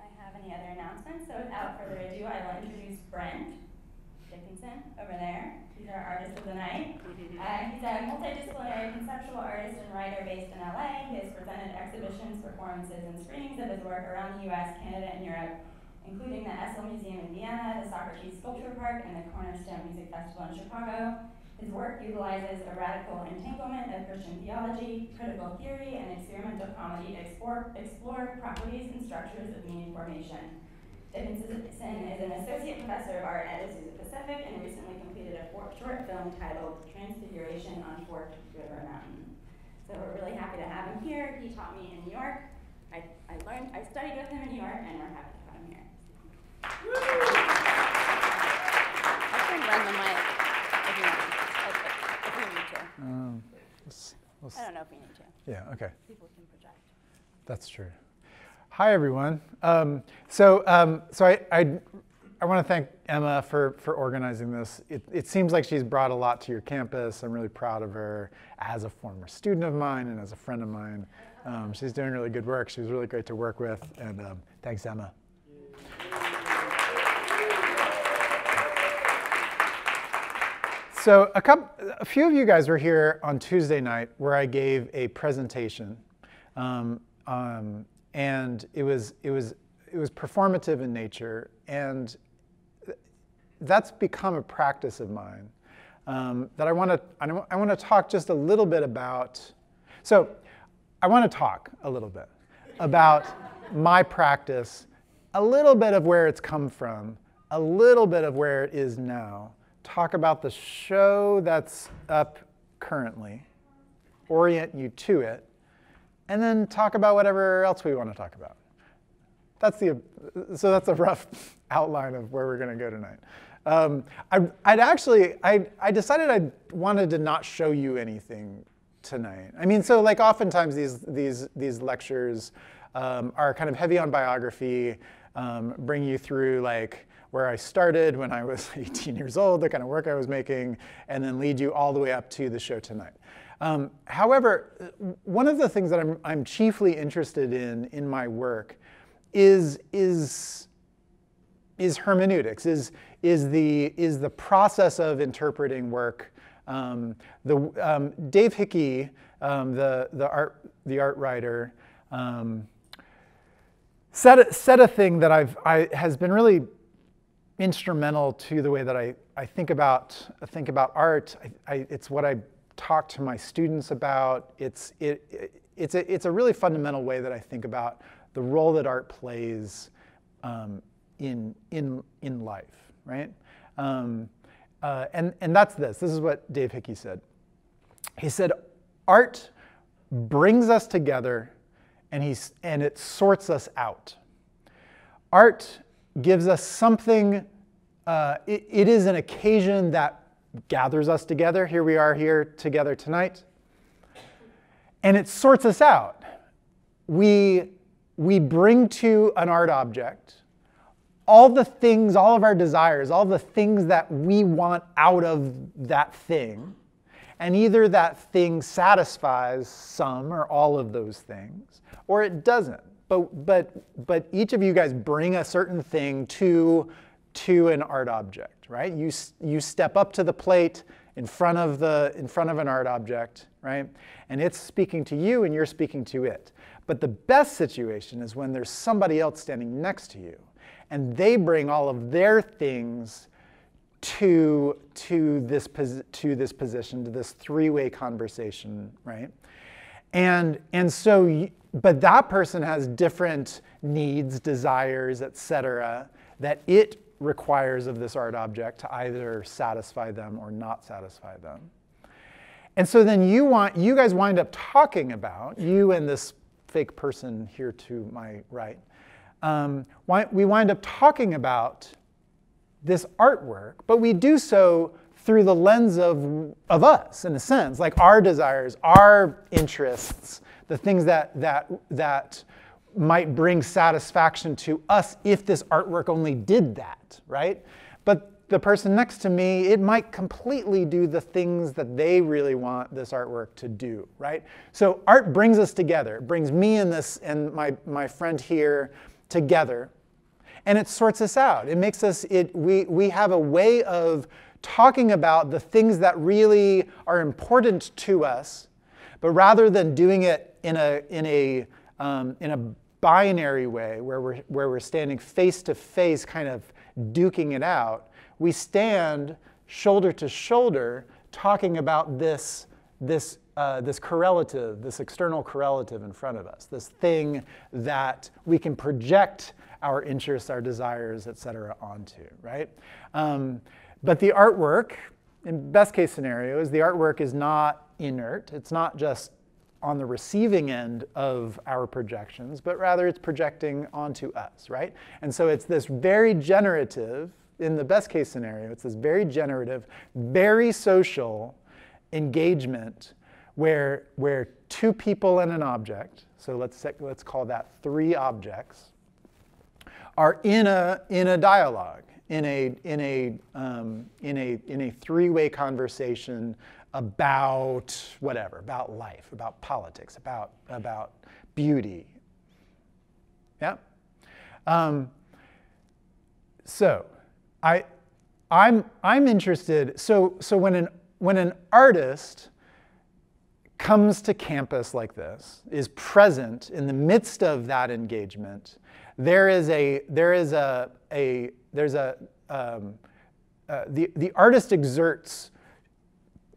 I have any other announcements, so without further ado, I will introduce Brent Dickinson over there. He's our artist of the night. Uh, he's a multidisciplinary conceptual artist and writer based in LA. He has presented exhibitions, performances, and screenings of his work around the US, Canada, and Europe, including the Essl Museum in Vienna, the Socrates Sculpture Park, and the Cornerstone Music Festival in Chicago. His work utilizes a radical entanglement of Christian theology, critical theory, and experimental comedy to explore, explore properties and structures of meaning formation. Dickinson is an associate professor of art at Azusa Pacific and recently completed a short film titled Transfiguration on Forked River Mountain. So we're really happy to have him here. He taught me in New York. I, I learned, I studied with him in New York, and we're happy to have him here. I can run the mic if you want. If you need to. Um, I don't know if you need to. Yeah, okay. People can project. That's true. Hi, everyone. Um, so, um, so I, I, I want to thank Emma for, for organizing this. It, it seems like she's brought a lot to your campus. I'm really proud of her as a former student of mine and as a friend of mine. Um, she's doing really good work. She was really great to work with, and um, thanks, Emma. So a, couple, a few of you guys were here on Tuesday night where I gave a presentation. Um, um, and it was, it, was, it was performative in nature. And that's become a practice of mine um, that I want to I want to talk just a little bit about. So I want to talk a little bit about my practice, a little bit of where it's come from, a little bit of where it is now, talk about the show that's up currently, orient you to it, and then talk about whatever else we want to talk about. That's the, so that's a rough outline of where we're going to go tonight. Um, I, would actually, I, I decided I wanted to not show you anything tonight. I mean, so like oftentimes these, these, these lectures um, are kind of heavy on biography, um, bring you through like where I started when I was 18 years old, the kind of work I was making, and then lead you all the way up to the show tonight. Um, however, one of the things that I'm, I'm chiefly interested in in my work is, is, is hermeneutics, is, is, the, is the process of interpreting work. Um, the, um, Dave Hickey, um, the, the, art, the art writer, um, said, said a thing that I've, I, has been really instrumental to the way that I, I think about think about art. I, I, it's what I talk to my students about. It's it, it, it's a, it's a really fundamental way that I think about the role that art plays um, in in in life, right? Um, uh, and and that's this. This is what Dave Hickey said. He said, art brings us together, and he's and it sorts us out. Art gives us something, uh, it, it is an occasion that gathers us together. Here we are here together tonight. And it sorts us out. We, we bring to an art object all the things, all of our desires, all the things that we want out of that thing. And either that thing satisfies some or all of those things, or it doesn't. But, but, but each of you guys bring a certain thing to, to an art object, right? You, you step up to the plate in front, of the, in front of an art object, right? And it's speaking to you and you're speaking to it. But the best situation is when there's somebody else standing next to you and they bring all of their things to, to, this, to this position, to this three-way conversation, right? And, and so but that person has different needs, desires, etc., that it requires of this art object to either satisfy them or not satisfy them. And so then you want you guys wind up talking about you and this fake person here to my right. Um, we wind up talking about this artwork, but we do so through the lens of, of us, in a sense, like our desires, our interests, the things that, that, that might bring satisfaction to us if this artwork only did that, right? But the person next to me, it might completely do the things that they really want this artwork to do, right? So art brings us together. It brings me and this and my, my friend here together and it sorts us out. It makes us, it, we, we have a way of talking about the things that really are important to us, but rather than doing it in a, in a, um, in a binary way where we're, where we're standing face to face, kind of duking it out, we stand shoulder to shoulder talking about this, this, uh, this correlative, this external correlative in front of us, this thing that we can project our interests, our desires, et cetera, onto, right? Um, but the artwork, in best case scenarios, the artwork is not inert. It's not just on the receiving end of our projections, but rather it's projecting onto us, right? And so it's this very generative, in the best case scenario, it's this very generative, very social engagement where, where two people and an object, so let's, let's call that three objects, are in a, in a dialogue, in a, in a, um, in a, in a three-way conversation about whatever, about life, about politics, about, about beauty. Yeah? Um, so I, I'm, I'm interested, so, so when, an, when an artist comes to campus like this, is present in the midst of that engagement, there is a, there is a, a there's a, um, uh, the, the artist exerts,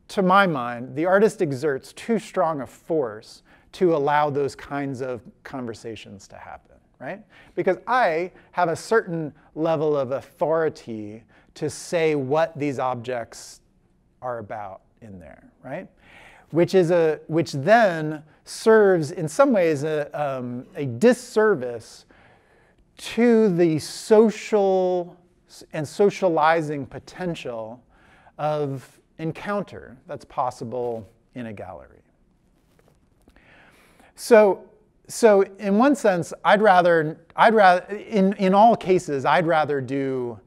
to my mind, the artist exerts too strong a force to allow those kinds of conversations to happen, right? Because I have a certain level of authority to say what these objects are about in there, right? Which is a, which then serves in some ways a, um, a disservice to the social and socializing potential of encounter that's possible in a gallery. So, so in one sense, I'd rather, I'd rather, in, in all cases, I'd rather do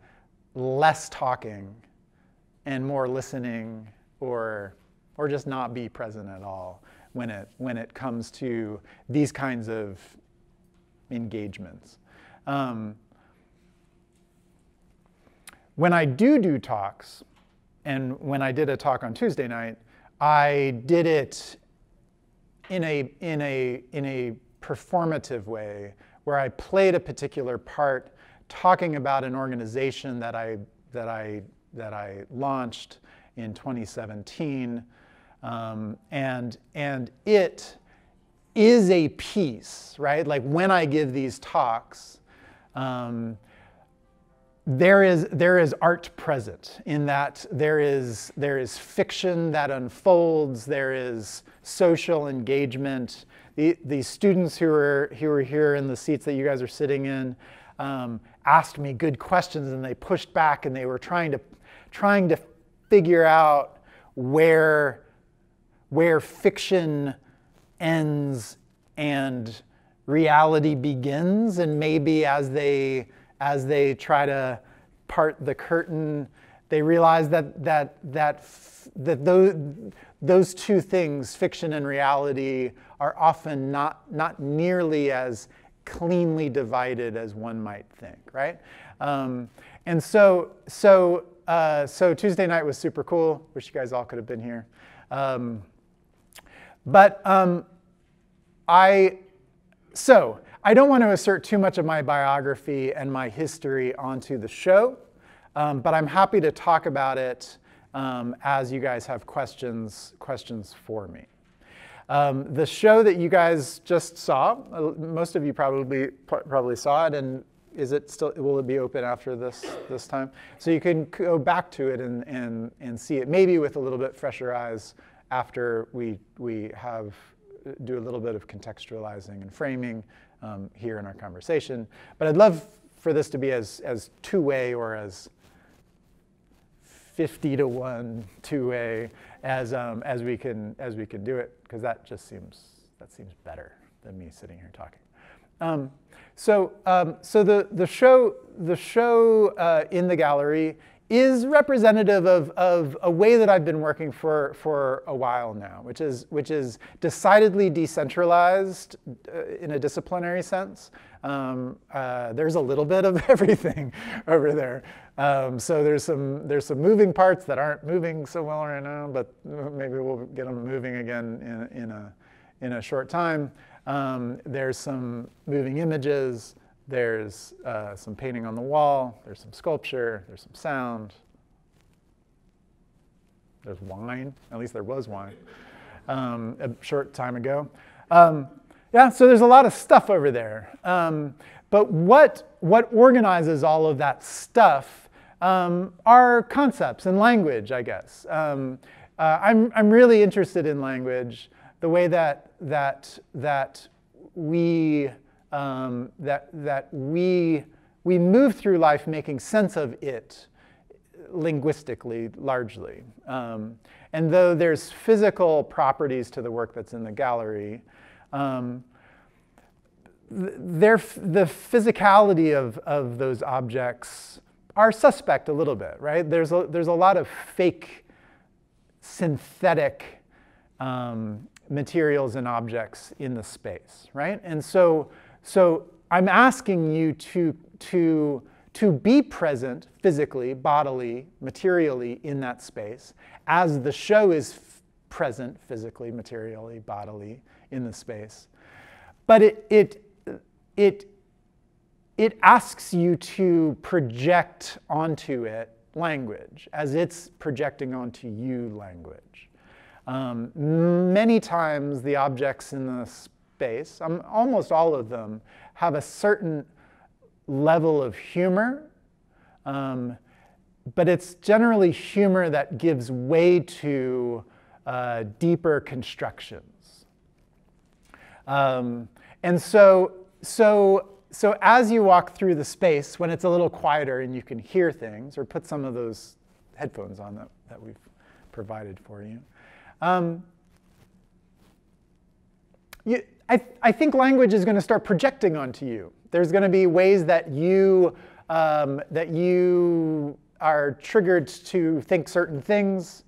less talking and more listening or, or just not be present at all when it, when it comes to these kinds of engagements. Um, when I do do talks, and when I did a talk on Tuesday night, I did it in a, in a, in a performative way where I played a particular part talking about an organization that I, that I, that I launched in 2017. Um, and, and it is a piece, right? Like when I give these talks, um, there is, there is art present in that there is, there is fiction that unfolds, there is social engagement. The, the students who are, who are here in the seats that you guys are sitting in um, asked me good questions and they pushed back and they were trying to, trying to figure out where, where fiction ends and reality begins and maybe as they as they try to part the curtain they realize that that that that those those two things fiction and reality are often not not nearly as cleanly divided as one might think right? Um, and so so uh, so Tuesday night was super cool. Wish you guys all could have been here. Um, but um, I so, I don't want to assert too much of my biography and my history onto the show, um, but I'm happy to talk about it um, as you guys have questions, questions for me. Um, the show that you guys just saw, uh, most of you probably probably saw it, and is it still will it be open after this this time? So you can go back to it and and and see it maybe with a little bit fresher eyes after we we have do a little bit of contextualizing and framing um, here in our conversation. But I'd love for this to be as, as two-way or as 50 to 1 two-way as, um, as, we can, as we can do it, because that just seems, that seems better than me sitting here talking. Um, so, um, so the, the show, the show uh, in the gallery is representative of, of a way that I've been working for, for a while now, which is, which is decidedly decentralized uh, in a disciplinary sense. Um, uh, there's a little bit of everything over there. Um, so there's some, there's some moving parts that aren't moving so well right now, but maybe we'll get them moving again in, in, a, in a short time. Um, there's some moving images. There's uh, some painting on the wall, there's some sculpture, there's some sound. There's wine, at least there was wine um, a short time ago. Um, yeah, so there's a lot of stuff over there. Um, but what, what organizes all of that stuff um, are concepts and language, I guess. Um, uh, I'm, I'm really interested in language, the way that, that, that we um, that, that we, we move through life making sense of it linguistically, largely. Um, and though there's physical properties to the work that's in the gallery, um, the physicality of, of those objects are suspect a little bit, right? There's a, there's a lot of fake, synthetic um, materials and objects in the space, right? And so so I'm asking you to, to, to be present physically, bodily, materially in that space as the show is present physically, materially, bodily in the space. But it, it, it, it asks you to project onto it language as it's projecting onto you language. Um, many times the objects in the space, um, almost all of them, have a certain level of humor, um, but it's generally humor that gives way to uh, deeper constructions. Um, and so, so, so as you walk through the space, when it's a little quieter and you can hear things, or put some of those headphones on that, that we've provided for you, um, you I, I think language is going to start projecting onto you. There's going to be ways that you, um, that you are triggered to think certain things,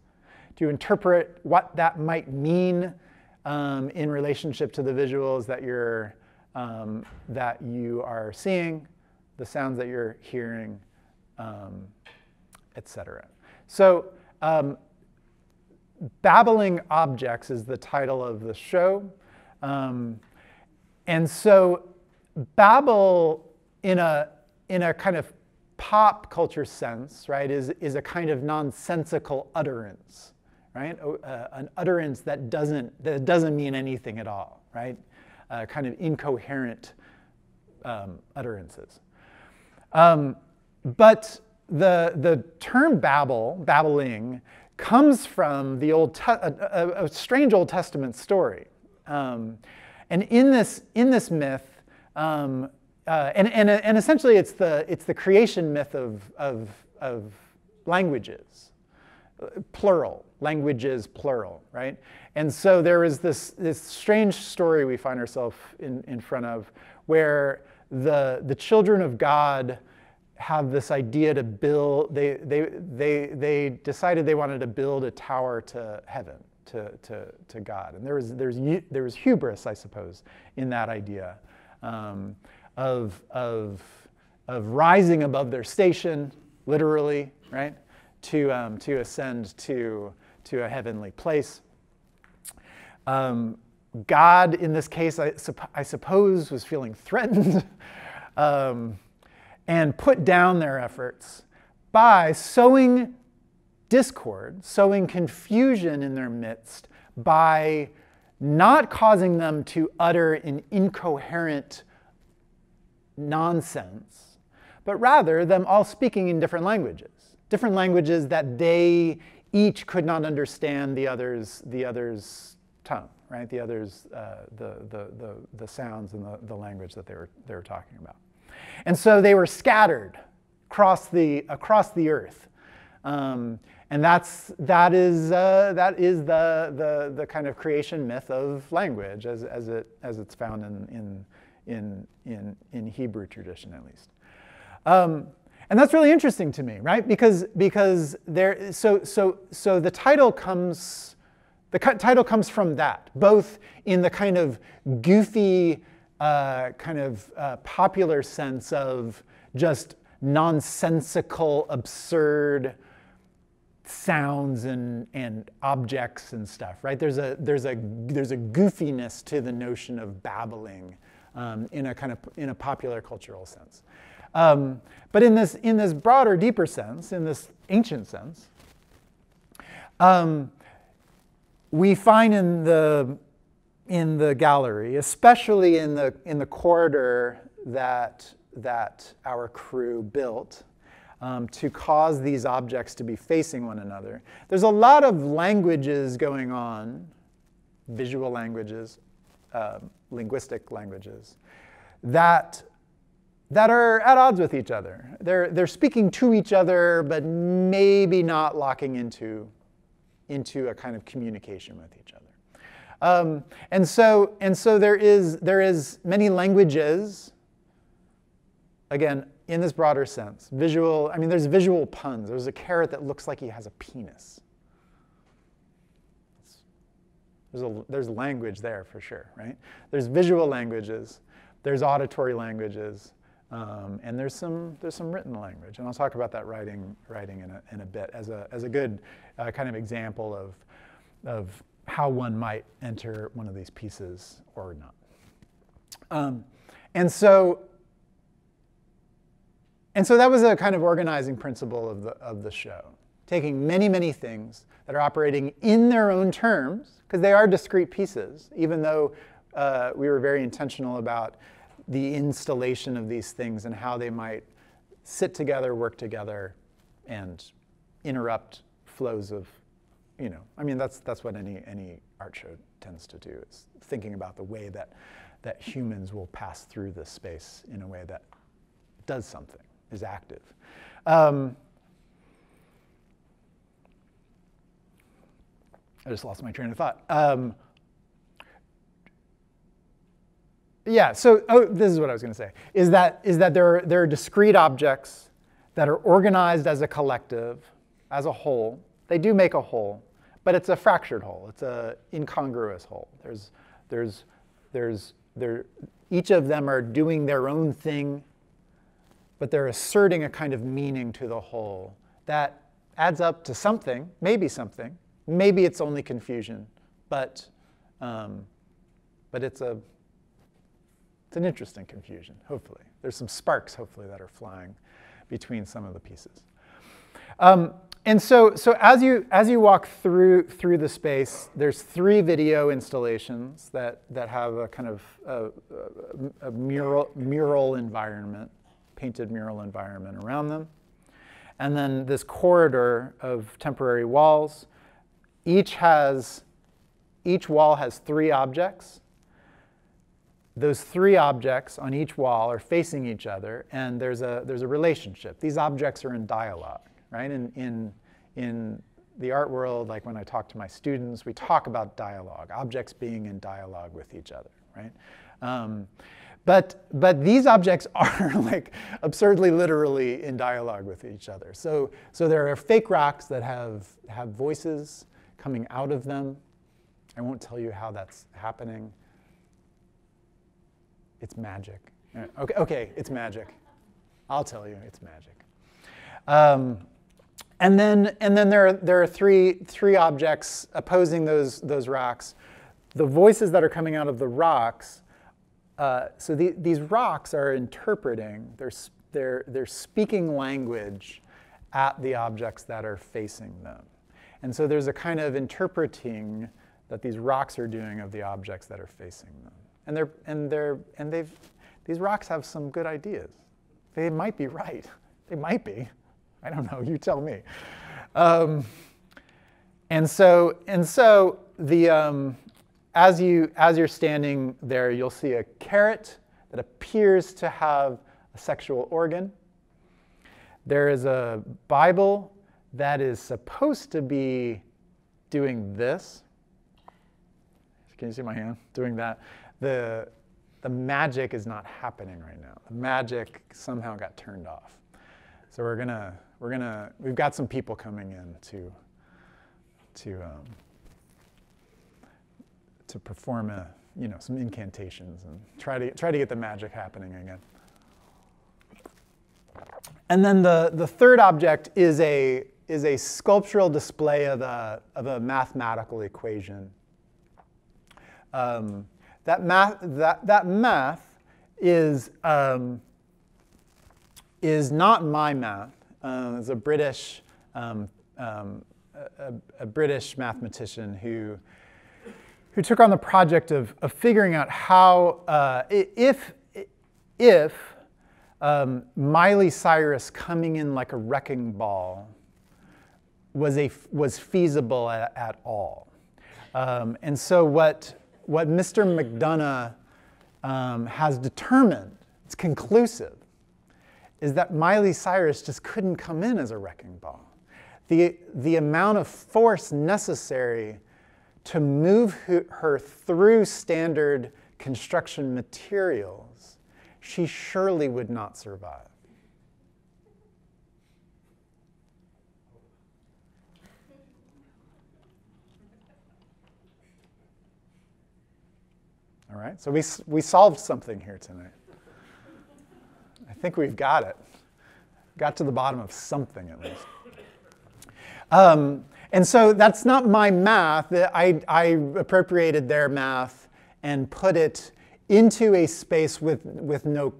to interpret what that might mean um, in relationship to the visuals that you're um, that you are seeing, the sounds that you're hearing, um, etc. So, um, babbling objects is the title of the show. Um, and so Babel, in a, in a kind of pop culture sense, right, is, is a kind of nonsensical utterance, right? Uh, an utterance that doesn't, that doesn't mean anything at all, right? Uh, kind of incoherent um, utterances. Um, but the, the term Babel, babbling, comes from the old a, a, a, strange Old Testament story, um, and in this, in this myth, um, uh, and, and, and essentially it's the, it's the creation myth of, of, of languages, plural, languages plural, right? And so there is this, this strange story we find ourselves in, in front of where the, the children of God have this idea to build, they, they, they, they decided they wanted to build a tower to heaven to, to, to God. And there was, there's, there was hubris, I suppose, in that idea um, of, of, of rising above their station, literally, right, to, um, to ascend to, to a heavenly place. Um, God, in this case, I, I, suppose, was feeling threatened um, and put down their efforts by sowing discord, sowing confusion in their midst by not causing them to utter an incoherent nonsense, but rather them all speaking in different languages, different languages that they each could not understand the other's, the other's tongue, right? The other's, uh, the, the, the, the sounds and the, the language that they were, they were talking about. And so they were scattered across the, across the earth. Um, and that's, that is, uh, that is the, the, the kind of creation myth of language as, as, it, as it's found in, in, in, in, in Hebrew tradition, at least. Um, and that's really interesting to me, right? Because because there so so so the title comes the title comes from that, both in the kind of goofy, uh, kind of uh, popular sense of just nonsensical, absurd sounds and, and objects and stuff, right? There's a, there's, a, there's a goofiness to the notion of babbling um, in a kind of in a popular cultural sense. Um, but in this, in this broader, deeper sense, in this ancient sense, um, we find in the, in the gallery, especially in the, in the corridor that, that our crew built, um, to cause these objects to be facing one another. There's a lot of languages going on, visual languages, uh, linguistic languages, that, that are at odds with each other. They're, they're speaking to each other, but maybe not locking into, into a kind of communication with each other. Um, and so, and so there, is, there is many languages, again, in this broader sense. Visual, I mean, there's visual puns. There's a carrot that looks like he has a penis. There's, a, there's language there for sure, right? There's visual languages, there's auditory languages, um, and there's some, there's some written language. And I'll talk about that writing, writing in, a, in a bit as a, as a good uh, kind of example of, of how one might enter one of these pieces or not. Um, and so and so that was a kind of organizing principle of the, of the show, taking many, many things that are operating in their own terms, because they are discrete pieces, even though uh, we were very intentional about the installation of these things and how they might sit together, work together, and interrupt flows of, you know, I mean, that's, that's what any, any art show tends to do, is thinking about the way that, that humans will pass through this space in a way that does something is active. Um, I just lost my train of thought. Um, yeah, so oh, this is what I was going to say, is that, is that there, are, there are discrete objects that are organized as a collective, as a whole. They do make a whole, but it's a fractured whole. It's an incongruous whole. There's, there's, there's, there, each of them are doing their own thing but they're asserting a kind of meaning to the whole that adds up to something, maybe something. Maybe it's only confusion, but, um, but it's, a, it's an interesting confusion, hopefully. There's some sparks, hopefully, that are flying between some of the pieces. Um, and so, so as, you, as you walk through, through the space, there's three video installations that, that have a kind of a, a, a mural, mural environment painted mural environment around them. And then this corridor of temporary walls, each has, each wall has three objects. Those three objects on each wall are facing each other, and there's a, there's a relationship. These objects are in dialogue, right? In, in, in the art world, like when I talk to my students, we talk about dialogue, objects being in dialogue with each other, right? Um, but, but these objects are like absurdly literally in dialogue with each other. So, so there are fake rocks that have, have voices coming out of them. I won't tell you how that's happening. It's magic. Uh, okay, okay it's magic. I'll tell you, it's magic. Um, and then, and then there, are, there are three, three objects opposing those, those rocks. The voices that are coming out of the rocks uh, so the, these rocks are interpreting, they're, they're, they're speaking language at the objects that are facing them. And so there's a kind of interpreting that these rocks are doing of the objects that are facing them. And, they're, and, they're, and they've, these rocks have some good ideas. They might be right. They might be. I don't know, you tell me. Um, and so, and so the, um, as, you, as you're standing there, you'll see a carrot that appears to have a sexual organ. There is a Bible that is supposed to be doing this. Can you see my hand? Doing that. The, the magic is not happening right now. The magic somehow got turned off. So we're gonna we're gonna we've got some people coming in to to um, to perform a you know some incantations and try to try to get the magic happening again. And then the, the third object is a, is a sculptural display of a, of a mathematical equation. Um, that, math, that, that math is, um, is not my math. Uh, it's a British, um, um, a, a, British mathematician who, who took on the project of, of figuring out how, uh, if, if um, Miley Cyrus coming in like a wrecking ball was, a, was feasible at, at all. Um, and so what, what Mr. McDonough um, has determined, it's conclusive, is that Miley Cyrus just couldn't come in as a wrecking ball. The, the amount of force necessary to move her through standard construction materials she surely would not survive. All right, so we, we solved something here tonight. I think we've got it. Got to the bottom of something at least. Um, and so that's not my math. I, I appropriated their math and put it into a space with, with, no,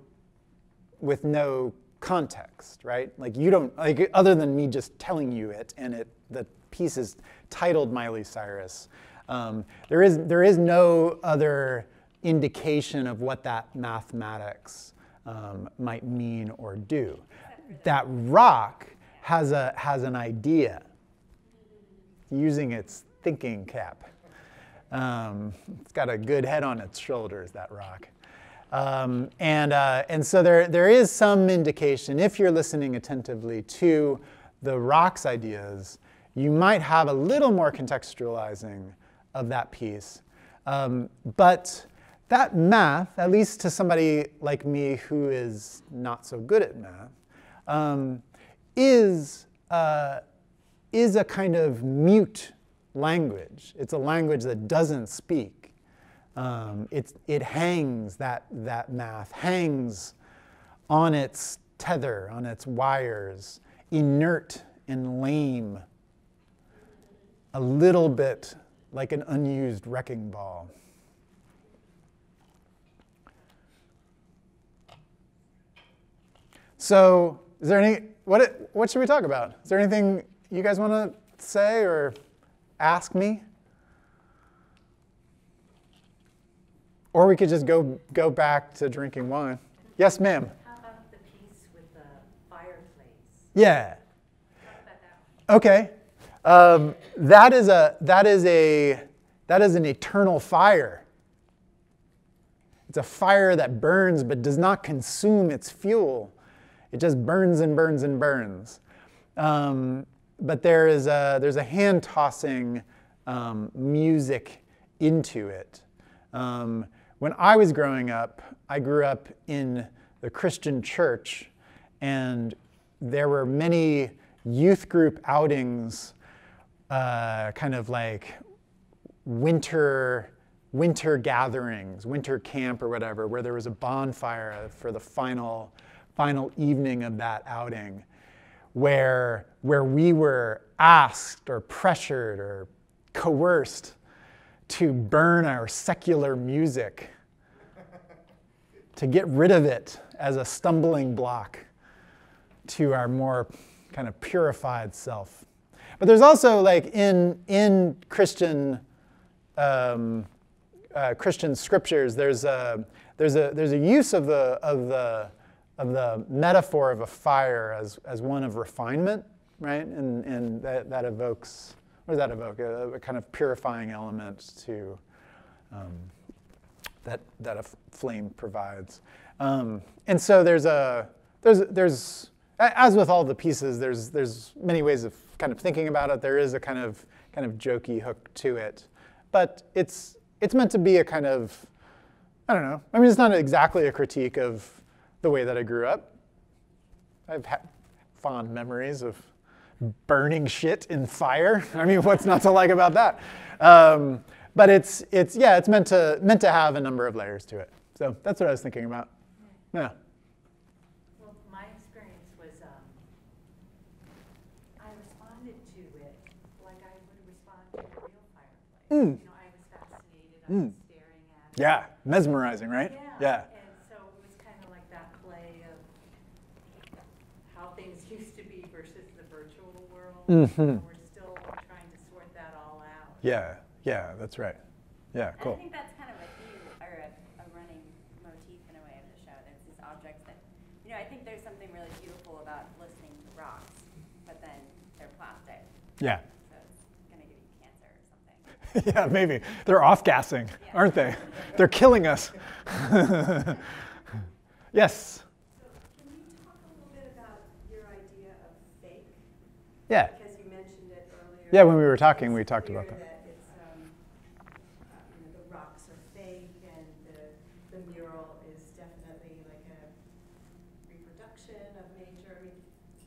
with no context, right? Like you don't, like other than me just telling you it and it, the piece is titled Miley Cyrus, um, there, is, there is no other indication of what that mathematics um, might mean or do. That rock has, a, has an idea using its thinking cap. Um, it's got a good head on its shoulders, that rock. Um, and, uh, and so there, there is some indication, if you're listening attentively to the rock's ideas, you might have a little more contextualizing of that piece. Um, but that math, at least to somebody like me who is not so good at math, um, is, uh, is a kind of mute language. It's a language that doesn't speak. Um, it hangs, that, that math hangs on its tether, on its wires, inert and lame, a little bit like an unused wrecking ball. So, is there any, what, what should we talk about? Is there anything you guys want to say or ask me. Or we could just go, go back to drinking wine. Yes, ma'am. How about the piece with the fireplace? Yeah. Okay. Um, that is a that is a that is an eternal fire. It's a fire that burns but does not consume its fuel. It just burns and burns and burns. Um, but there is a, there's a hand tossing um, music into it. Um, when I was growing up, I grew up in the Christian church, and there were many youth group outings, uh, kind of like winter winter gatherings, winter camp or whatever, where there was a bonfire for the final final evening of that outing where, where we were asked or pressured or coerced to burn our secular music, to get rid of it as a stumbling block to our more kind of purified self. But there's also like in, in Christian, um, uh, Christian scriptures, there's a, there's, a, there's a use of the, of the of the metaphor of a fire as, as one of refinement, right? And, and that, that evokes, what does that evoke? A, a kind of purifying element to, um, that, that a flame provides. Um, and so there's a, there's, there's, as with all the pieces, there's, there's many ways of kind of thinking about it. There is a kind of, kind of jokey hook to it. But it's, it's meant to be a kind of, I don't know, I mean, it's not exactly a critique of the way that I grew up. I've ha- fond memories of burning shit in fire. I mean, what's not to like about that? Um, but it's it's yeah, it's meant to meant to have a number of layers to it. So that's what I was thinking about. Yeah. Well, my experience was, um, I responded to it like I would respond to a real fireplace. Mm. You know, I was fascinated, I Mm. was staring at it. Yeah, mesmerizing, right? Yeah. And so it was kind of like that play of how things used to be versus the virtual world. Mhm. We're still trying to sort that all out. Yeah, yeah, that's right. Yeah, And I cool. think that's kind of a theme or a, a running motif in a way of the show. There's these objects that, you know, I think there's something really beautiful about listening to rocks, but then they're plastic, Yeah. so it's gonna give you cancer or something. yeah, maybe. They're off gassing, Yeah. aren't they? They're killing us. yes. So can you talk a little bit about your idea of fake? Yeah. Because you mentioned it earlier. Yeah, when we were talking, we talked about that. um, you know, the rocks are fake and the, the mural is definitely like a reproduction of nature. I mean,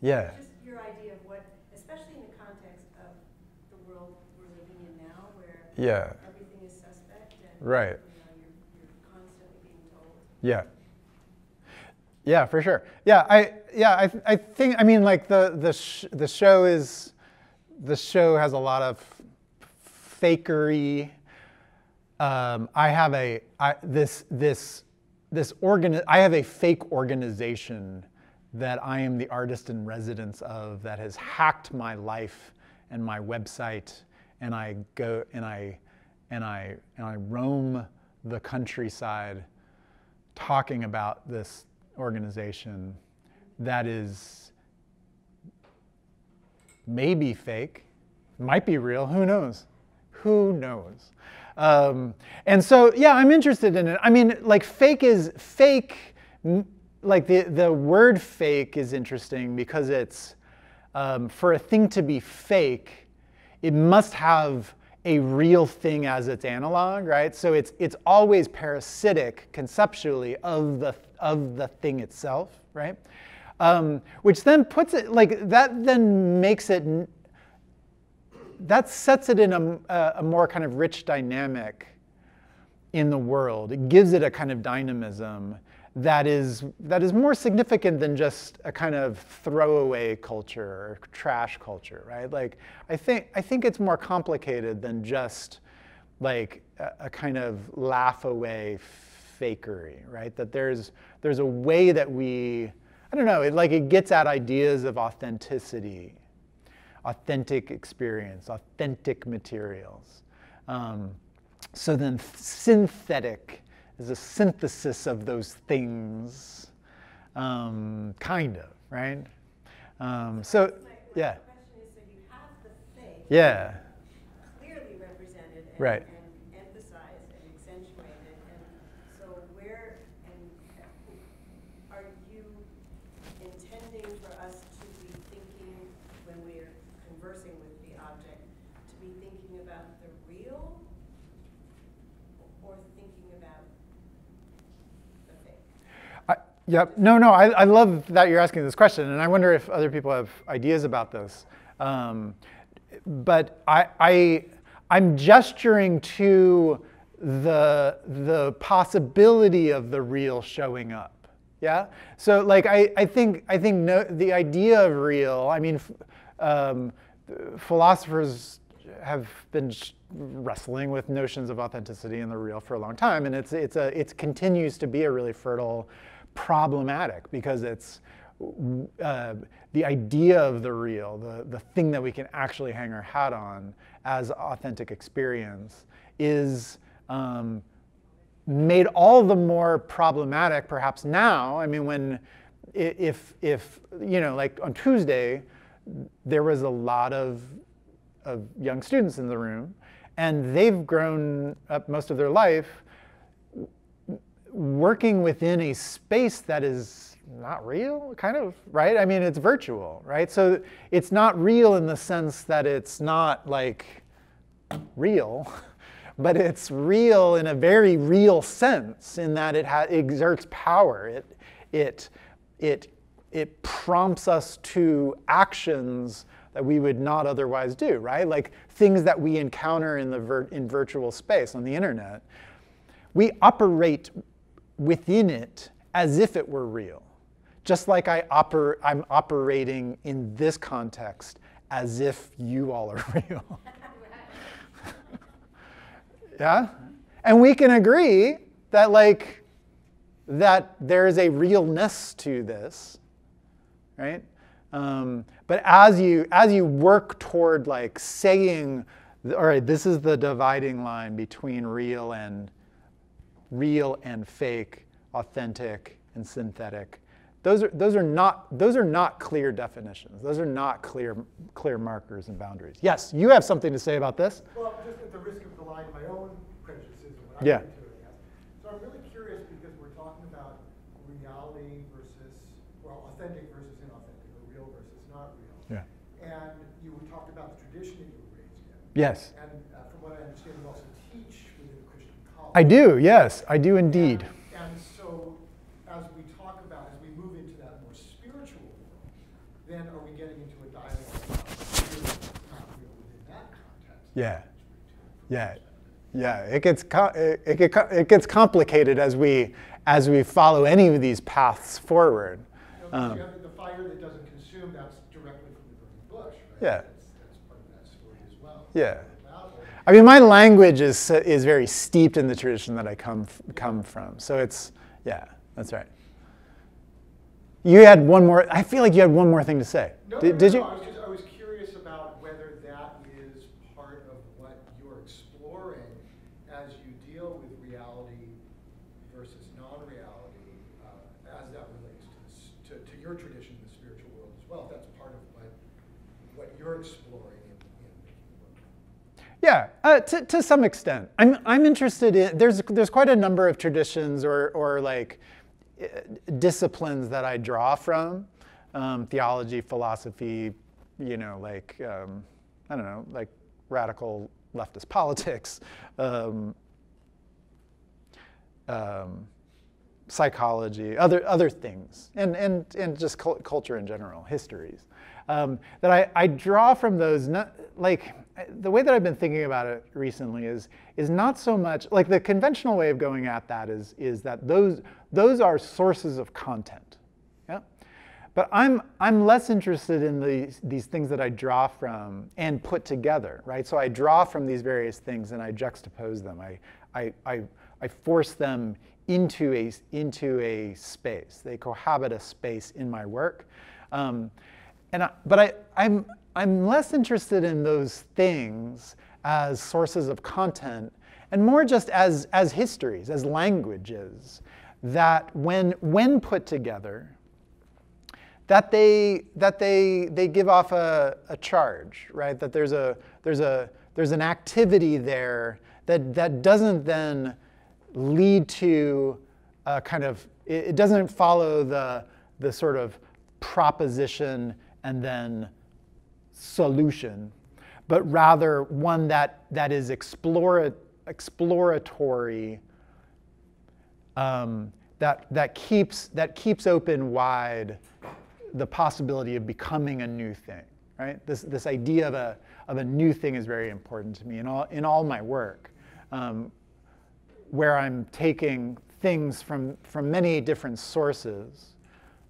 Yeah. just your idea of what, especially in the context of the world we're living in now where Yeah. everything is suspect and, Right. you know, you're, you're constantly being told. Yeah. Yeah, for sure. Yeah, I yeah, I I think I mean like the the sh- the show is the show has a lot of fakery. Um, I have a I, this this this organ I have a fake organization that I am the artist in residence of that has hacked my life and my website and I go and I and I and I roam the countryside talking about this organization that is maybe fake, might be real, who knows? Who knows? Um, and so, yeah, I'm interested in it. I mean, like, fake is fake, like, the, the word fake is interesting because it's um, for a thing to be fake, it must have a real thing as its analog, right? So it's it's always parasitic conceptually of the of the thing itself, right? Um, which then puts it like that. Then makes it that sets it in a, a, more kind of rich dynamic in the world. It gives it a kind of dynamism that is that is more significant than just a kind of throwaway culture or trash culture, right? Like I think I think it's more complicated than just like a, a kind of laugh away fakery, right? That there's there's a way that we I don't know, it like it gets at ideas of authenticity, authentic experience, authentic materials. Um, so then synthetic is a synthesis of those things, um, kind of, right? Um, so, My- yeah, My question is, so you have the fake. yeah, clearly represented and, Right. and emphasized and accentuated. And so where and are you intending for us to be thinking when we're conversing with the object, to be thinking about the real or thinking about the fake? I, yep. No, no. I, I love that you're asking this question, and I wonder if other people have ideas about this. Um, but I, I, I'm gesturing to the the possibility of the real showing up. Yeah. So like I, I think I think no, the idea of real. I mean, um, philosophers have been wrestling with notions of authenticity and the real for a long time, and it's it's a it continues to be a really fertile problematic because it's uh, the idea of the real, the, the thing that we can actually hang our hat on as authentic experience, is um, made all the more problematic perhaps now. I mean, when if if you know, like on Tuesday, there was a lot of of young students in the room, and they've grown up most of their life working within a space that is not real, kind of, right? I mean, it's virtual, right? So it's not real in the sense that it's not like real, but it's real in a very real sense in that it ha- exerts power. It, it, it it prompts us to actions that we would not otherwise do, right? Like things that we encounter in the vir- in virtual space on the internet. We operate within it as if it were real. Just like I oper- I'm operating in this context as if you all are real. yeah? And we can agree that like that there is a realness to this, right? Um, but as you as you work toward like saying, all right, this is the dividing line between real and real and fake, authentic and synthetic. Those are, those are, not, those are not clear definitions. Those are not clear, clear markers and boundaries. Yes, you have something to say about this? Well, just at the risk of belying my own prejudices and what Yeah. bring to it, I guess. So I'm really curious because we're talking about reality versus, well, authentic versus inauthentic, or real versus not real. Yeah. And you talked about the tradition that you were raised in. Yes. And uh, from what I understand, you also teach within a Christian college. I do, yes, I do indeed. And, and so, as we talk about, as we move into that more spiritual world, then are we getting into a dialogue about real versus not real within that context? Yeah. Yeah. Yeah, it gets co- it, it, it gets complicated as we as we follow any of these paths forward. You know, Um, the fire that doesn't consume, that's directly from the burning bush, right? Yeah. That's, that's part of that story as well. Yeah. I mean, my language is is very steeped in the tradition that I come come from. So it's yeah, that's right. You had one more. I feel like you had one more thing to say. No, did, no, did no, you? I was just, I was curious about whether that is part of what you're exploring as you deal with reality versus non-reality, uh, as that relates to, this, to, to your tradition in the spiritual world as well. If that's part of what, what you're exploring in, in making the work. Yeah, uh, to, to some extent. I'm, I'm interested in, there's, there's quite a number of traditions or, or like uh, disciplines that I draw from um, theology, philosophy, you know, like, um, I don't know, like radical leftist politics, um, um, psychology, other, other things, and, and, and just cul- culture in general, histories. Um, that I, I draw from those, not, like, the way that I've been thinking about it recently is, is not so much, like the conventional way of going at that is, is that those, those are sources of content. Yeah? But I'm, I'm less interested in these, these things that I draw from and put together, right? So I draw from these various things and I juxtapose them. I, I, I, I force them into a, into a space. They cohabit a space in my work. Um, and I, but I, I'm, I'm less interested in those things as sources of content and more just as, as histories, as languages that when, when put together, that they that they they give off a, a charge, right? That there's a there's a there's an activity there that that doesn't then lead to a kind of it, it doesn't follow the the sort of proposition and then solution, but rather one that that is explora, exploratory um, that, that, keeps, that keeps open wide the possibility of becoming a new thing, right? This, this idea of a, of a new thing is very important to me in all, in all my work, um, where I'm taking things from, from many different sources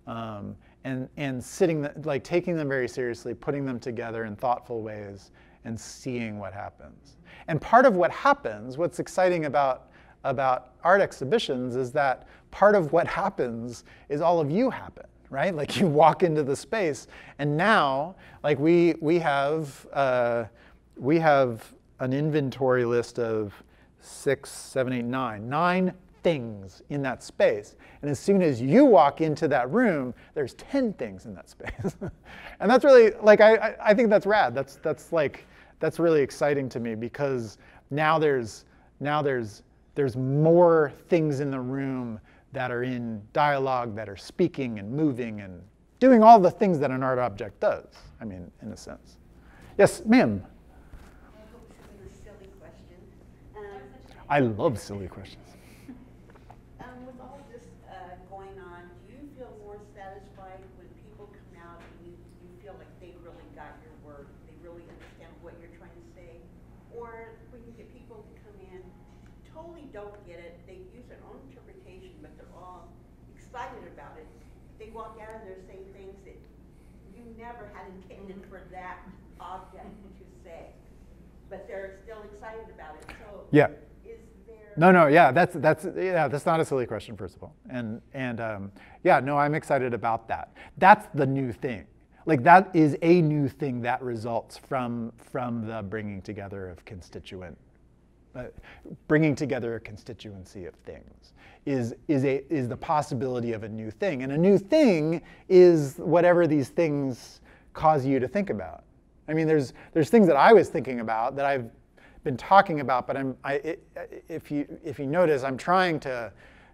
um, and, and sitting, the, like taking them very seriously, putting them together in thoughtful ways and seeing what happens. And part of what happens, what's exciting about about art exhibitions is that part of what happens is all of you happen right like you walk into the space and now like we we have uh, we have an inventory list of six seven eight nine nine things in that space and as soon as you walk into that room there's 10 things in that space and that's really like I, I, think that's rad that's that's like that's really exciting to me because now there's now there's there's more things in the room that are in dialogue, that are speaking and moving and doing all the things that an art object does, I mean, in a sense. Yes, ma'am. I hope this isn't a silly question. I love silly questions. um, with all this uh, going on, do you feel more satisfied with that they use their own interpretation, but they're all excited about it. They walk out and they're saying things that you never had intended for that object to say. But they're still excited about it, so. Yeah. Is there? No, no, yeah, that's that's yeah, that's not a silly question, first of all, and and um, yeah, no, I'm excited about that. That's the new thing. Like that is a new thing that results from from the bringing together of constituent, uh, bringing together a constituency of things is is a is the possibility of a new thing, and a new thing is whatever these things cause you to think about. I mean, there's there's things that I was thinking about that I've been talking about, but I'm, I, it, if, you, if you notice, I'm trying to,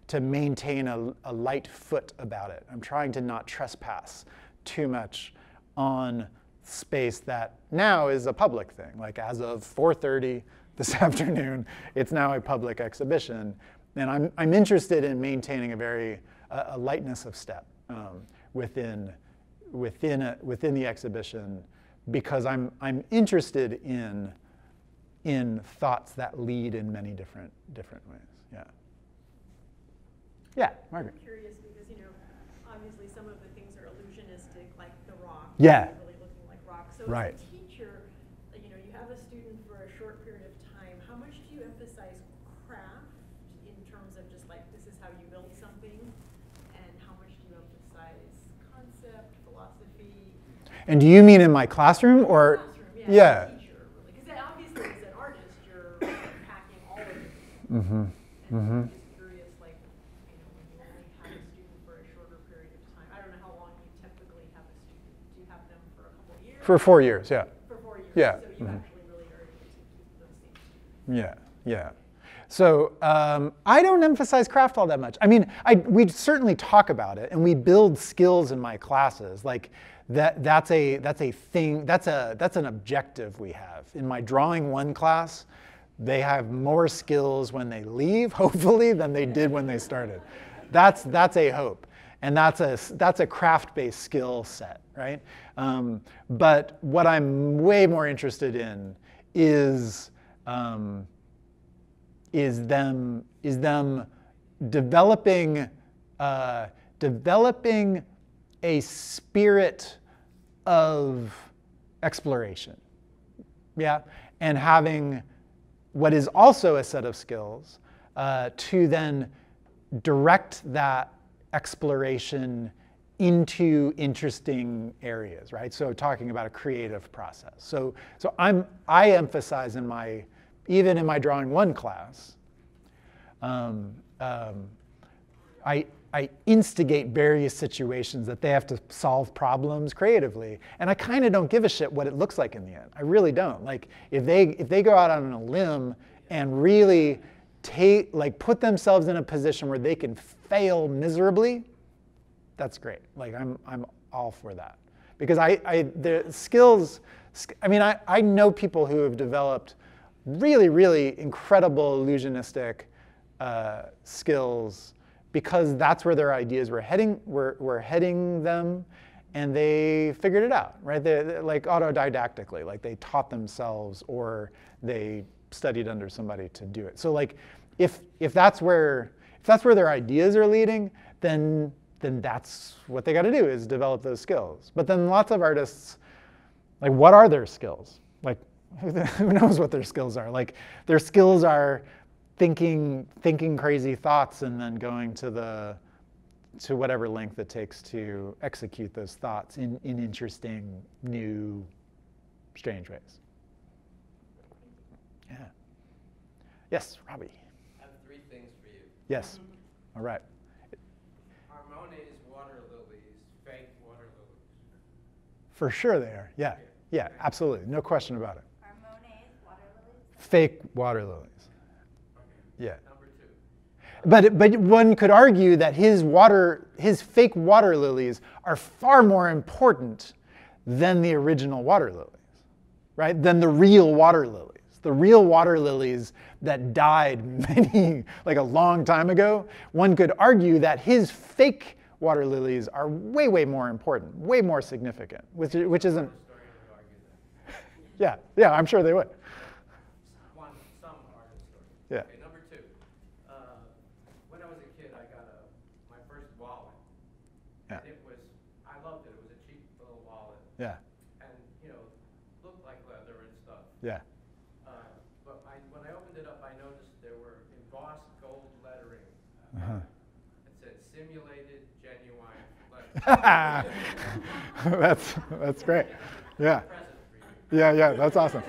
to maintain a, a light foot about it. I'm trying to not trespass too much on space that now is a public thing. Like as of 4.30 this afternoon, it's now a public exhibition. And I'm, I'm interested in maintaining a very, a, a lightness of step um, within, within, a, within the exhibition because I'm, I'm interested in in thoughts that lead in many different different ways. Yeah. Yeah, Margaret. I'm curious because, you know, obviously some of the things are illusionistic, like the rock. Yeah. Really looking like rock. So Right. as a teacher, uh, you know, you have a student for a short period of time. How much do you emphasize craft in terms of just like, this is how you build something? And how much do you emphasize concept, philosophy? And do you mean in my classroom or? Classroom, Yeah. yeah. teacher, really. Because obviously as an artist, you're packing all of it. Mm-hmm. Mhm. Curious, like, you know, when you only have a student for a shorter period of time, I don't know how long you typically have a student. Do you have them for a couple years? For four years, yeah. For four years? Yeah, So you mhm. actually really are able those same? Yeah, yeah. So um, I don't emphasize craft all that much. I mean, I, we certainly talk about it, and we build skills in my classes. Like that, that's a that's a thing. That's a that's an objective we have in my drawing one class. They have more skills when they leave, hopefully, than they did when they started. That's that's a hope, and that's a that's a craft-based skill set, right? Um, but what I'm way more interested in is um, is them is them developing uh, developing a spirit of exploration. Yeah? And having what is also a set of skills uh, to then direct that exploration into interesting areas right? So talking about a creative process. So so i'm i emphasize in my even in my drawing one class um, um, I, I instigate various situations that they have to solve problems creatively. And I kind of don't give a shit what it looks like in the end. I really don't. Like if they if they go out on a limb and really take like put themselves in a position where they can fail miserably, that's great. Like I'm I'm all for that. Because I, I the skills I mean I, I know people who have developed really, really incredible illusionistic uh, skills because that's where their ideas were heading, were, were heading them, and they figured it out, right? They, they- like autodidactically, like they taught themselves or they studied under somebody to do it. So like, if if that's where if that's where their ideas are leading, then then that's what they got to do is develop those skills. But then lots of artists, like, what are their skills? Like, who knows what their skills are? Like, their skills are thinking thinking crazy thoughts and then going to the to whatever length it takes to execute those thoughts in, in interesting, new, strange ways. Yeah. Yes, Robbie. I have three things for you. Yes. All right. Harmonia's water lilies, fake water lilies. For sure they are. Yeah. Yeah, absolutely. No question about it. Are Monet's water lilies? Fake water lilies. Yeah. But, but one could argue that his water, his fake water lilies are far more important than the original water lilies, right? Than the real water lilies. The real water lilies that died many, like a long time ago, one could argue that his fake water lilies are way, way more important, way more significant, which, which isn't, historian would argue that. yeah, yeah, I'm sure they would. Yeah. Uh, but I, when I opened it up, I noticed there were embossed gold lettering. Uh, uh-huh. It said simulated genuine that's, that's great. Yeah. Yeah, yeah, that's awesome.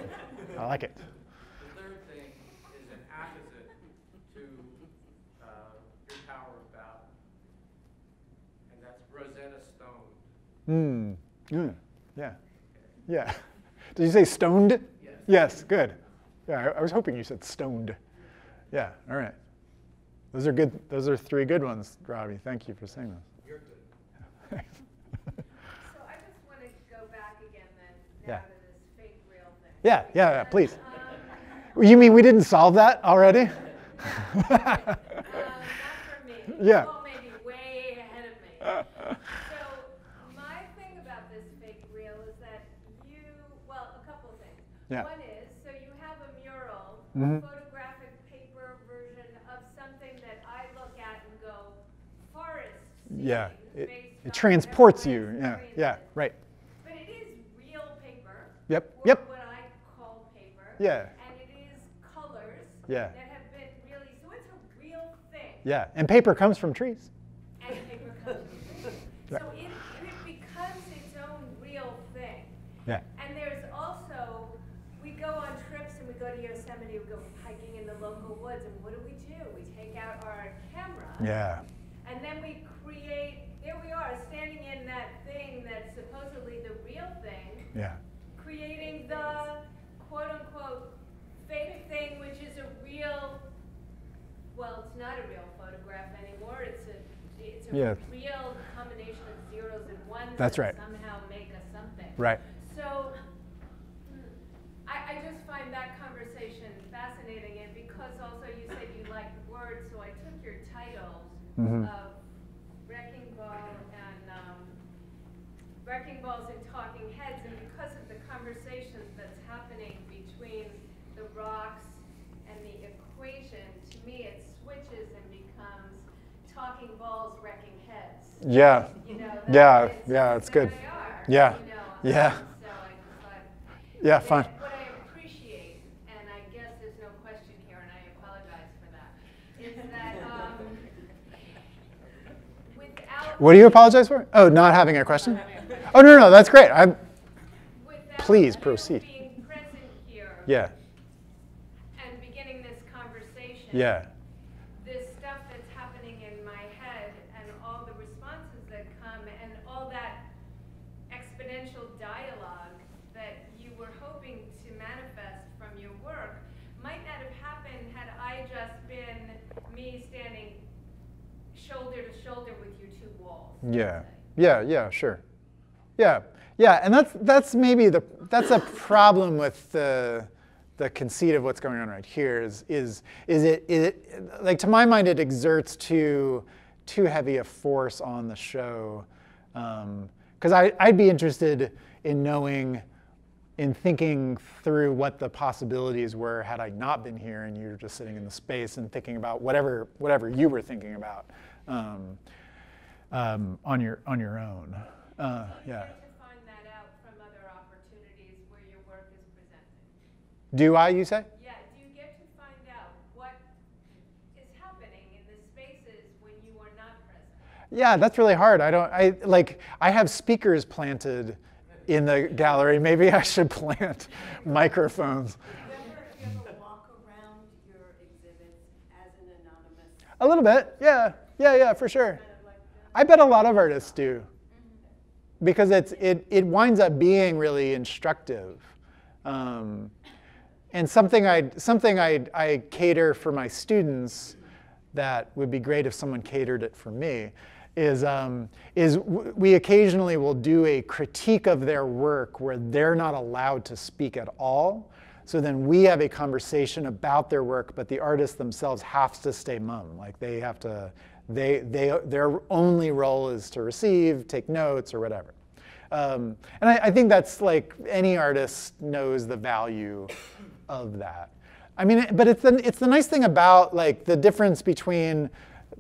I like it. The third thing is an opposite to uh, your power of battle, and that's Rosetta Stone. Hmm. Yeah. Yeah. Did you say stoned? Yes. Yes. Good. Yeah, I, I was hoping you said stoned. Yeah. All right. Those are good. Those are three good ones, Robbie. Thank you for saying those. You're good. So I just want to go back again then, Yeah. now to this fake real thing. Yeah. Yeah. yeah please. Um, You mean we didn't solve that already? um, not for me. Yeah. You all may be way ahead of me. So my thing about this fake real is that you, well, a couple of things. Yeah. One is, so you have a mural, Mhm. photographic paper version of something that I look at and go, forest yeah. It, based it transports you. Yeah. Yeah. Right. But it is real paper. Yep. Or Yep. what I call paper. Yeah. And it is colors. Yeah. That have been really, so it's a real thing. Yeah. And paper comes from trees. And paper comes from trees. So it, it becomes its own real thing. Yeah. And there's also, we go on trips and we go to Yosemite, we go hiking in the local woods, and what do we do? We take out our camera. Yeah. And then we create, there we are, standing in that thing that's supposedly the real thing, Yeah. creating the quote unquote fake thing, which is a real, well, it's not a real photograph anymore. It's a, it's a Yeah. real combination of zeros and ones That's that right. somehow make us something. Right. So I, I just find that conversation fascinating, and because also you said you liked words, so I took your Mhm. of Wrecking Ball and um, Wrecking Balls and Talking Heads, and because of the conversations that's happening between the rocks and the equation, to me it switches and becomes Talking Balls, Wrecking Heads. Yeah. You know, Yeah, yeah, it's good. are, Yeah, you know, yeah. So I just thought, Yeah. Fun. What I appreciate, and I guess there's no question here, and I apologize for that, is that, um, without. What do you apologize for? Oh, not having a question? Oh, no, no, that's great. I'm, Please proceed. Being present here. yeah, And beginning this conversation. yeah, This stuff that's happening in my head and all the responses that come and all that exponential dialogue that you were hoping to manifest from your work might not have happened had I just been me standing shoulder to shoulder with you two walls. let's yeah, yeah, yeah, sure. Yeah, yeah, and that's, that's maybe the, that's a problem with the, the conceit of what's going on right here is, is, is it, is it, like to my mind, it exerts too, too heavy a force on the show. Because I I'd be interested in knowing, in thinking through what the possibilities were had I not been here and you were just sitting in the space and thinking about whatever, whatever you were thinking about um, um, on, your, on your own. Uh, yeah. get to find that out from other opportunities where your work is presented. Do I, you say? Yeah, do you get to find out what is happening in the spaces when you are not present? Yeah, that's really hard. I don't, I, like, I have speakers planted in the gallery. Maybe I should plant microphones. You you ever walk around your exhibits as an anonymous, A little bit, yeah, yeah, yeah, for sure. kind of like that? I bet a lot of artists do. Because it's, it, it winds up being really instructive. Um, and something, I, something I, I cater for my students that would be great if someone catered it for me is, um, is we occasionally will do a critique of their work where they're not allowed to speak at all. So then we have a conversation about their work, but the artist themselves has to stay mum. Like they have to, they, they, their only role is to receive, take notes, or whatever. Um, and I, I think that's like any artist knows the value of that. I mean, but it's the, it's the nice thing about like the difference between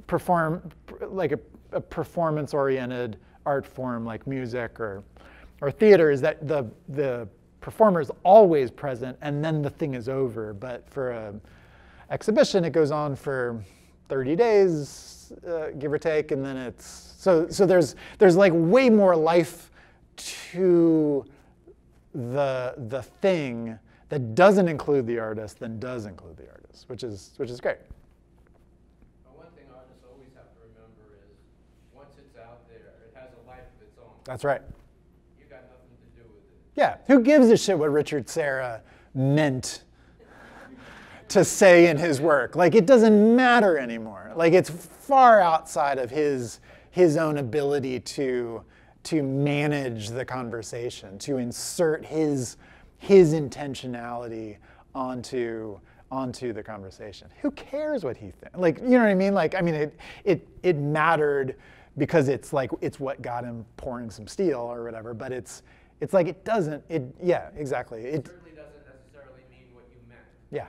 perform like a, a performance-oriented art form like music or or theater is that the the performer is always present and then the thing is over. But for a exhibition, it goes on for 30 days, uh, give or take, and then it's so so there's there's like way more life to the the thing that doesn't include the artist than does include the artist, which is which is great. One thing artists always have to remember is, once it's out there, it has a life of its own. That's right. You got nothing to do with it. Yeah, who gives a shit what Richard Serra meant to say in his work? Like it doesn't matter anymore. Like it's far outside of his his own ability to to manage the conversation, to insert his his intentionality onto onto the conversation. Who cares what he thinks? Like, you know what I mean? Like, I mean, it it it mattered because it's like it's what got him pouring some steel or whatever. But it's it's like it doesn't. It yeah, exactly. It It certainly doesn't necessarily mean what you meant. yeah,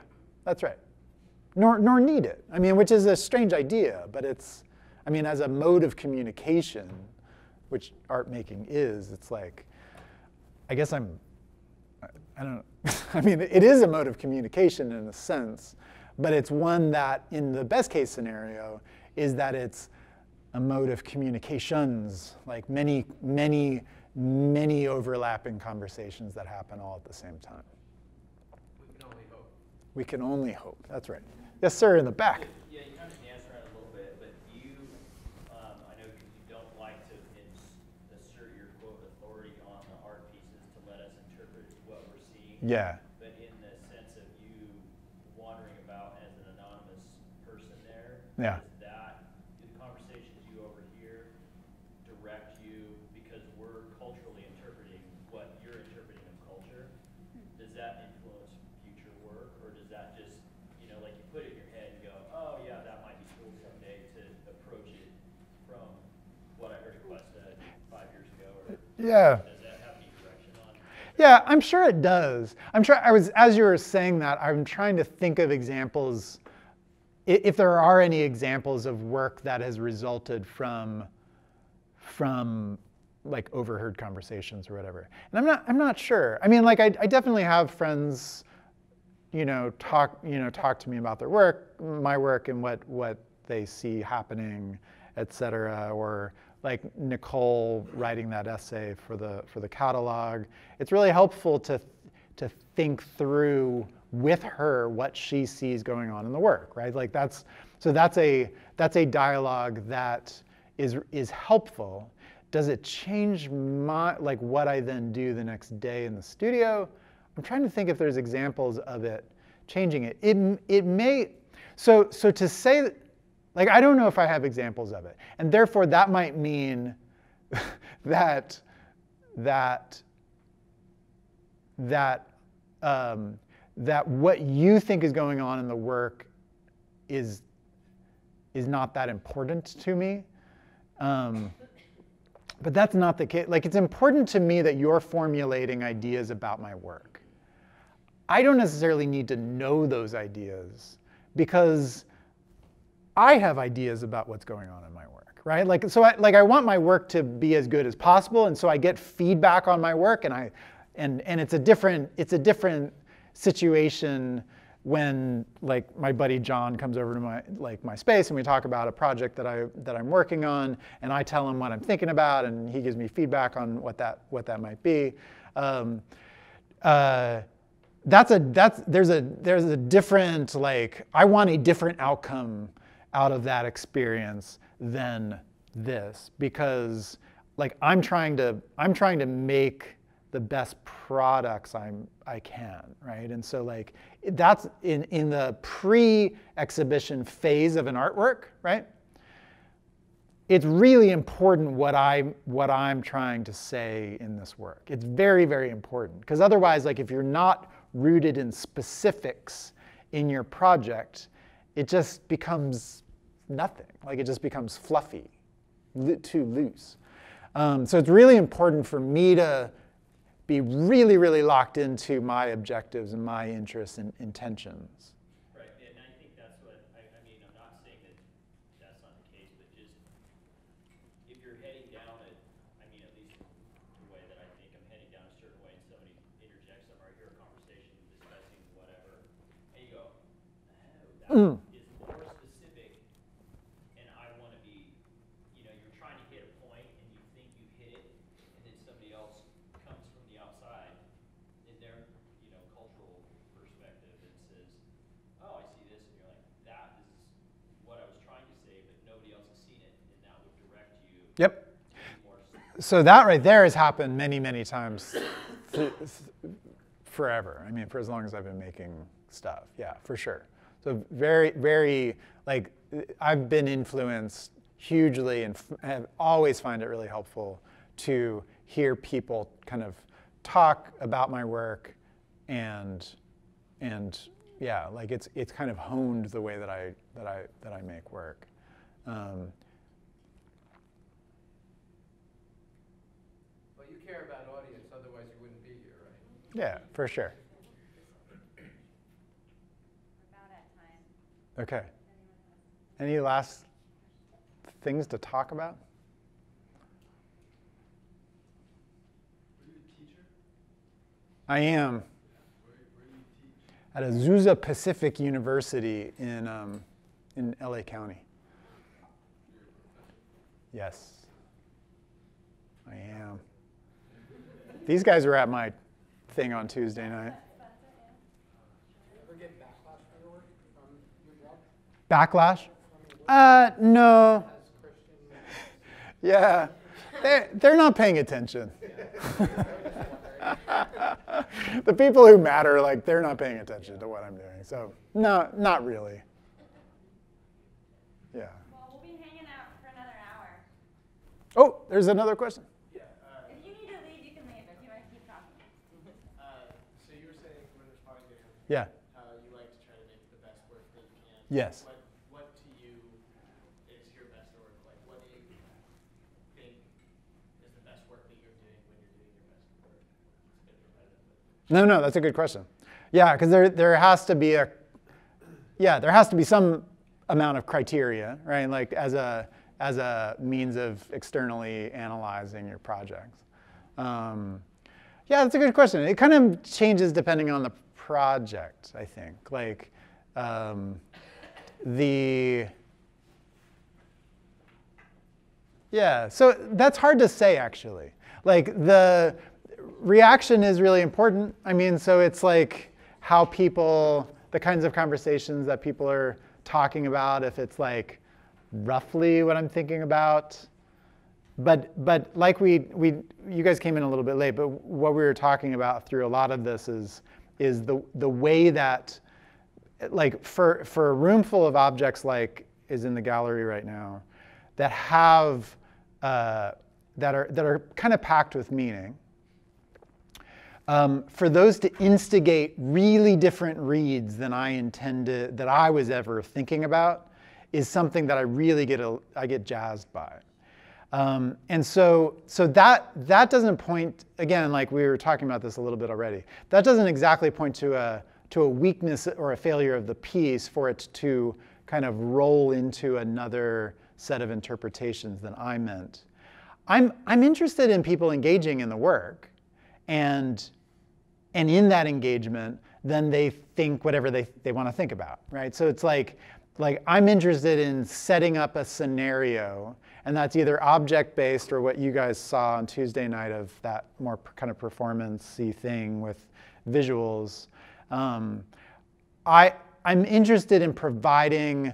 that's right. Nor nor need it. I mean, which is a strange idea, but it's. I mean, as a mode of communication, which art making is, it's like. I guess I'm I- don't know. I mean, it is a mode of communication in a sense, but it's one that, in the best case scenario, is that it's a mode of communications, like many, many, many overlapping conversations that happen all at the same time. We can only hope. We can only hope. That's right. Yes, sir, in the back. Yeah, you kind of danced around a little bit, but you, um, I know you don't like to assert your quote authority on the art pieces to let us interpret what we're seeing. Yeah. But in the sense of you wandering about as an anonymous person there. Yeah. Does that, do the conversations you overhear direct you, because we're culturally interpreting what you're interpreting of culture? Does that influence future work, or does that just, you know, like you put it in your head and go, oh yeah, that might be cool someday to approach it from what I heard Quest said five years ago, or Yeah. Yeah, I'm sure it does. I'm sure I was as you were saying that, I'm trying to think of examples if there are any examples of work that has resulted from from like overheard conversations or whatever. And I'm not I'm not sure. I mean, like I, I definitely have friends, you know, talk you know talk to me about their work, my work, and what what they see happening, et cetera, or like Nicole writing that essay for the for the catalog. It's really helpful to to think through with her what she sees going on in the work, right? Like that's so that's a that's a dialogue that is is helpful. Does it change my like what I then do the next day in the studio? I'm trying to think if there's examples of it changing it. It it may so so to say that like I don't know if I have examples of it. And therefore that might mean that that that um, that what you think is going on in the work is is not that important to me. Um, but that's not the case. Like it's important to me that you're formulating ideas about my work. I don't necessarily need to know those ideas because I have ideas about what's going on in my work, right? Like so, I, like I want my work to be as good as possible, and so I get feedback on my work, and I, and and it's a different it's a different situation when like my buddy John comes over to my like my space and we talk about a project that I that I'm working on, and I tell him what I'm thinking about, and he gives me feedback on what that what that might be. Um, uh, that's a that's there's a there's a different like I want a different outcome out of that experience than this. Because like I'm trying to I'm trying to make the best products I'm I can right? And so like that's in in the pre-exhibition phase of an artwork right? It's really important what I'm what I'm trying to say in this work. It's very very important. Because otherwise, like if you're not rooted in specifics in your project, it just becomes nothing. Like it just becomes fluffy, too loose. Um, so it's really important for me to be really really locked into my objectives and my interests and intentions. Mm. is more specific, and I want to be, you know, you're trying to hit a point and you think you've hit it, and then somebody else comes from the outside in their, you know, cultural perspective and says, oh, I see this, and you're like, that is what I was trying to say, but nobody else has seen it, and that would direct you. Yep. So that right there has happened many, many times forever. I mean, for as long as I've been making stuff. Yeah, for sure. So very, very, like, I've been influenced hugely and have always find it really helpful to hear people kind of talk about my work and, and yeah, like it's, it's kind of honed the way that I, that I, that I make work. Um, Well, you care about audience, otherwise you wouldn't be here, right? yeah, for sure. About at time. Okay. Any last things to talk about? I am at Azusa Pacific University in, um, in LA County. Yes, I am. These guys were at my thing on Tuesday night. Ever get backlash for your work from your job? Backlash? Uh, no. Yeah, they're, they're not paying attention. the people who matter, like, they're not paying attention to what I'm doing. So, no, not really. Yeah. Well, we'll be hanging out for another hour. Oh, there's another question. Yeah, uh, If you need to leave, you can leave. If you want to keep talking. uh, so you were saying when responding to him, Yeah. how you like to try to make the best work that you can. Yes. What, what to you is your best work? Like, what do you think is the best work that you're doing when you're doing your best work? It's a bit repetitive, but. No, no, that's a good question. Yeah, because there, there has to be a, yeah, there has to be some amount of criteria, right? Like as a, as a means of externally analyzing your projects. Um, yeah, that's a good question. It kind of changes depending on the project, I think. Like um, the, yeah, so that's hard to say actually. Like the reaction is really important. I mean, so it's like how people, the kinds of conversations that people are talking about, if it's like roughly what I'm thinking about. But, but like we, we, you guys came in a little bit late, but what we were talking about through a lot of this is, is the, the way that, like for, for a room full of objects like is in the gallery right now, that have, uh, that are, that are kind of packed with meaning, um, for those to instigate really different reads than I intended, that I was ever thinking about, is something that I really get, a, I get jazzed by. Um, and so, so that, that doesn't point, again, like we were talking about this a little bit already, that doesn't exactly point to a, to a weakness or a failure of the piece for it to kind of roll into another set of interpretations than I meant. I'm, I'm interested in people engaging in the work, and, and in that engagement, then they think whatever they, they want to think about, right? So it's like, like I'm interested in setting up a scenario, and that's either object-based or what you guys saw on Tuesday night of that more kind of performance-y thing with visuals. Um, I, I'm interested in providing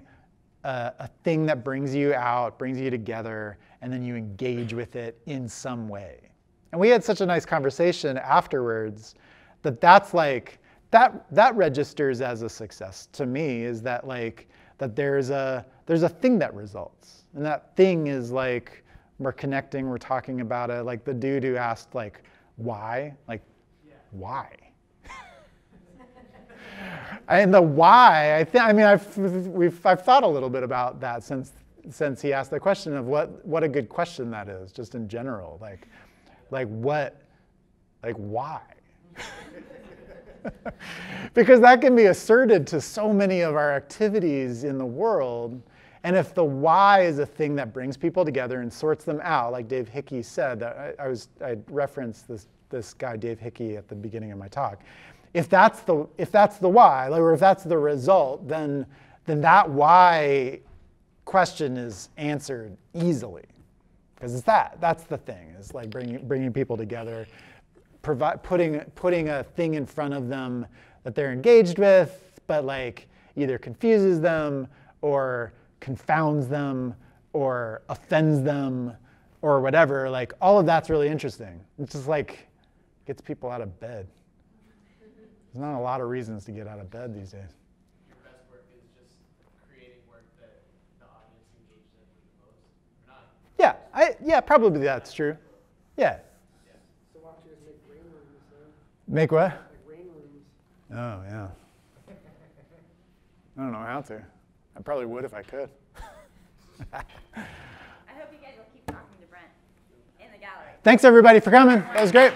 a, a thing that brings you out, brings you together, and then you engage with it in some way. And we had such a nice conversation afterwards that that's like, that, that registers as a success to me is that like, that there's a, there's a thing that results. And that thing is like, we're connecting, we're talking about it. Like the dude who asked like, why? Like, why? and the why, I think, I mean, I've, we've, I've thought a little bit about that since, since he asked the question of what, what a good question that is, just in general. Like, like what, like why? because that can be asserted to so many of our activities in the world. And if the why is a thing that brings people together and sorts them out, like Dave Hickey said, I, I, was, I referenced this, this guy, Dave Hickey, at the beginning of my talk. If that's the, if that's the why, or if that's the result, then, then that why question is answered easily. Because it's that, that's the thing, is like bringing, bringing people together, provide, putting, putting a thing in front of them that they're engaged with, but like either confuses them or confounds them or offends them or whatever, like all of that's really interesting. It's just like gets people out of bed. There's not a lot of reasons to get out of bed these days. Your best work is just creating work that the audience engages in most. Yeah, I, yeah, probably that's true. Yeah. So watch you guys make rain rooms, uh, Make what? like rain rooms. Oh, yeah. I don't know how to. I probably would if I could. I hope you guys will keep talking to Brent in the gallery. Thanks, everybody, for coming. That was great.